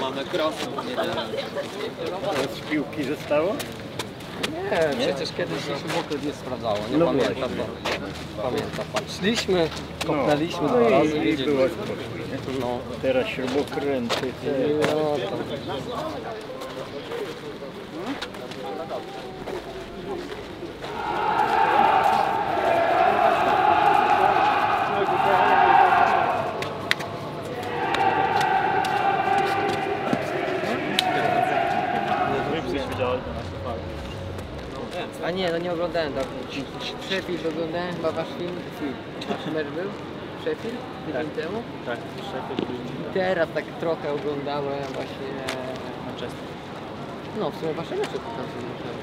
Mamy krosy. Z piłki zostało? Nie, przecież kiedyś się samochód nie sprawdzało, nie No pamiętam. No, pamiętam pan. Szliśmy, kopnęliśmy no, dwa no razy, i, i było nie? No, Teraz śrubokręty, te... no to... nie, no nie oglądałem dawno. Sheffield oglądałem, chyba wasz film. film. Wasz mecz był? Sheffield? Tydzień temu? Tak, I teraz tak trochę oglądałem właśnie... Manchester. No, w sumie wasze mecze to tam są myślałem.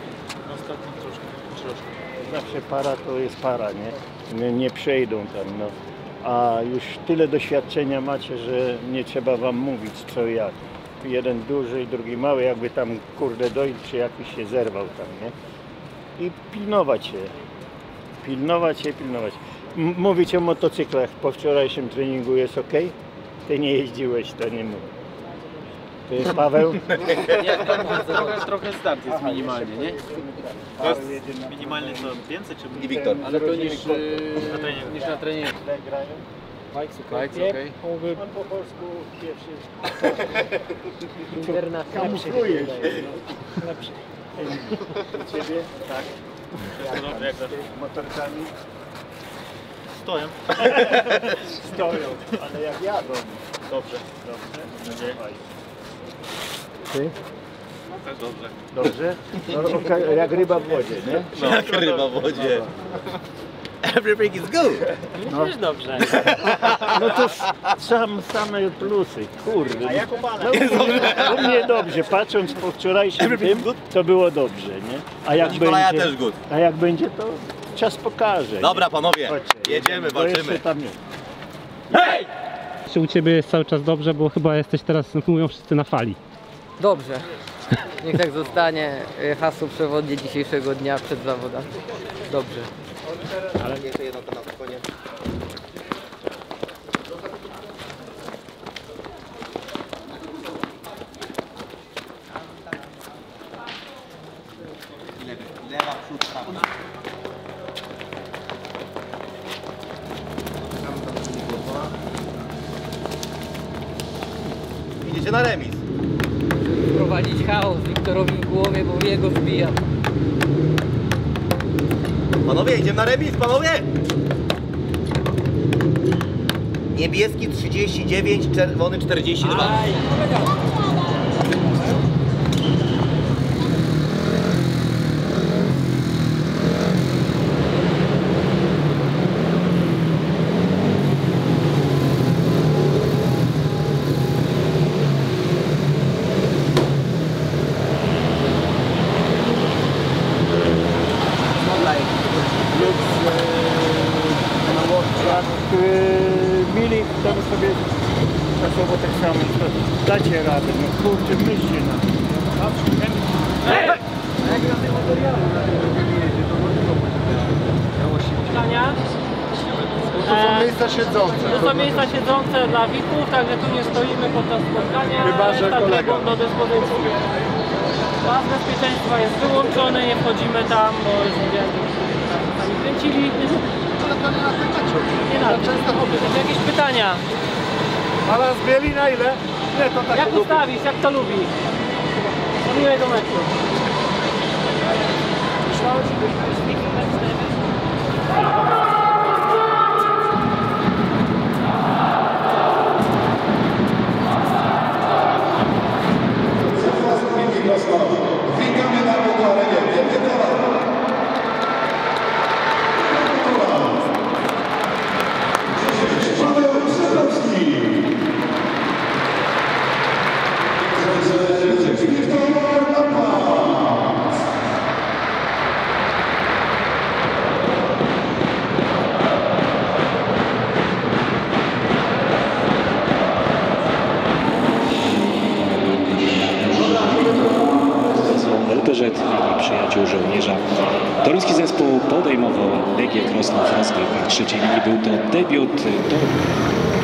Ostatnio troszkę, troszkę. Zawsze para to jest para, nie? Nie, nie przejdą tam, no. A już tyle doświadczenia macie, że nie trzeba wam mówić co i jak. Jeden duży i drugi mały, jakby tam kurde dojść, czy jakiś się zerwał tam, nie? I pilnować się. Pilnować się, pilnować. M- mówić o motocyklach po wczorajszym treningu jest ok? Ty nie jeździłeś, to nie mów. To jest Paweł? Trochę, trochę start jest minimalnie, nie? To jest minimalnie co, więcej czy mniej? Wiktor. Ale to niż, Na treningu. niż na treningu. Bikes, Bikes, okej. On po polsku pierwszy International. kamufluje się. Ciebie? Tak. Jak zawsze. Motorkami Stoję. stoją, ale jak jadą. Dobrze. Dobrze? Ty? Też dobrze. Dobrze? No, jak ryba w wodzie, nie? Jak ryba w wodzie. Everything is good. No. dobrze. No to sam, same plusy, kurde. A jak no, U mnie dobrze, patrząc po wczorajszym tym, to było dobrze, nie? A jak Nikolaja będzie, też good. a jak będzie, to czas pokaże. nie? Dobra panowie, Chodźcie, jedziemy, bo walczymy. tam jest. Czy u Ciebie jest cały czas dobrze, bo chyba jesteś teraz, mówią wszyscy na fali. Dobrze. Niech tak zostanie y, hasło przewodnie dzisiejszego dnia przed zawodami. Dobrze. Jeszcze jedno to na spokojnie. Lewa, przód, prawa. Idziecie na remis. Wprowadzić chaos Wiktorowi w głowie, bo jego zbija. Panowie, idziemy na remis, panowie! Niebieski 39, czerwony 42. Jak sobie czasowo tak samo, to dacie radę, no kurczę, myślcie na tym. spotkania. To są miejsca siedzące. To są miejsca siedzące dla VIP-ów, także tu nie stoimy podczas spotkania. Chyba, że kolega. do dyspozycji. Pas bezpieczeństwa jest wyłączony, nie wchodzimy tam, bo już widziałem, że sami kręcili. Nie na Często Jakieś pytania? A nas bieli na ile? Nie, to tak Jak ustawisz, jak to lubi? Do miłego meczu. Witamy był to debiut. Do...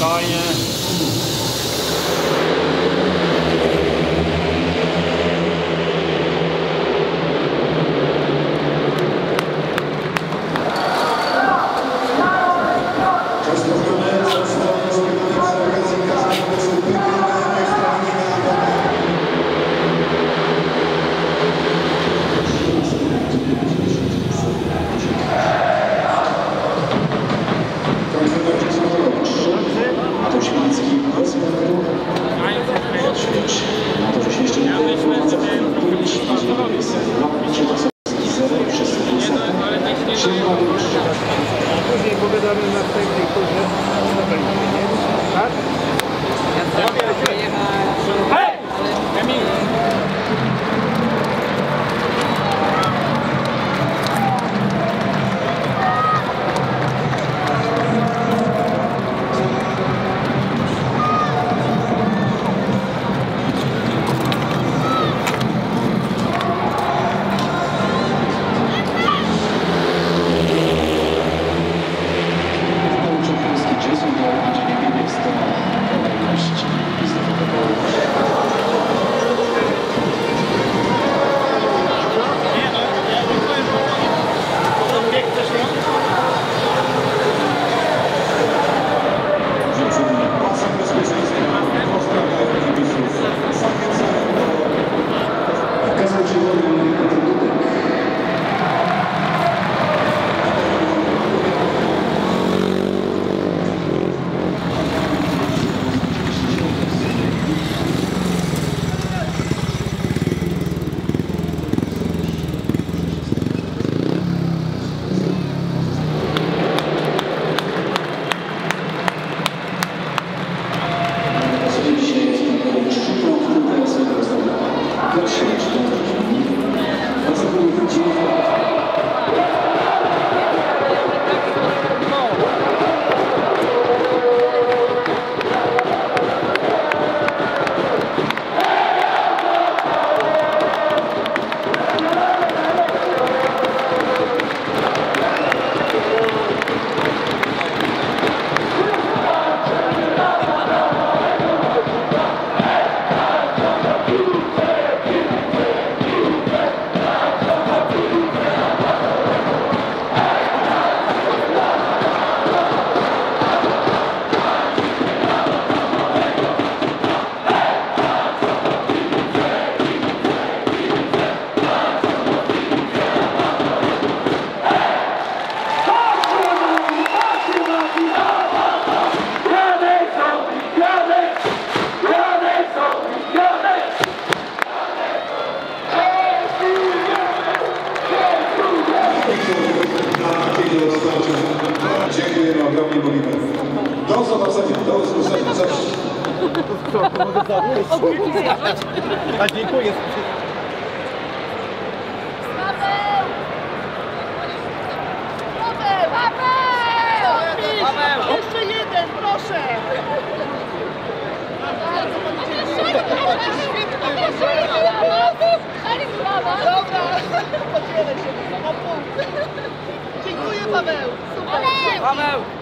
高压 drugiego odstąpił. Dziękujemy ogromnie, mówimy. Do zobaczenia, do usłyszenia, cześć. A dziękuję. Jeszcze jeden, proszę! Dobra, podzielę się. Vamos! Vamos!